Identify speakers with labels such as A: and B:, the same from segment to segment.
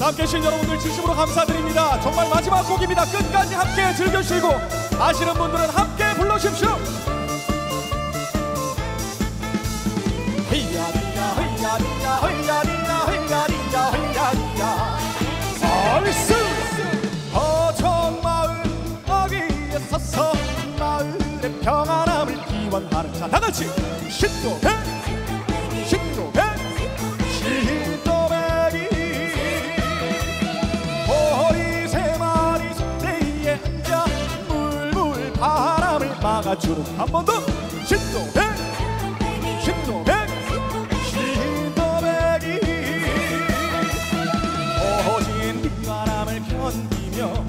A: 함께 해주신 여러분들 진심으로 감사드립니다. 정말 마지막 곡입니다. 끝까지 함께 즐겨주시고 아시는 분들은 함께 불러주십시오. 헤이야리야 헤이야리야 헤이야리야 헤이야리야 헤이야리야 얼쑤 어정마을 어귀에 서서 마을의 평안함을 기원하는 자 다 같이 신도배 막아주는 한 번 더 신도배 신도배 신도배기. 오진 바람을 견디며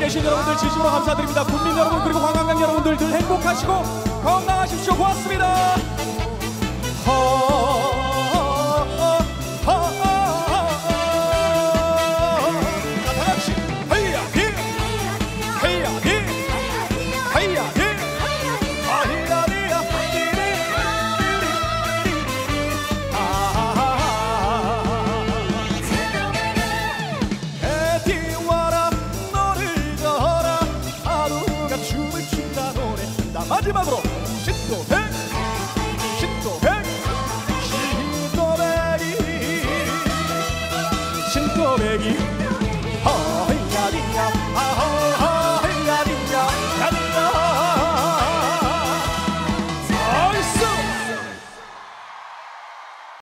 A: 계신 여러분들 진심으로 감사드립니다. 국민 여러분 그리고 관광객 여러분들 늘 행복하시고 건강하십시오. 고맙습니다 마지막으로 신도백 신도백 신도백이 신도백이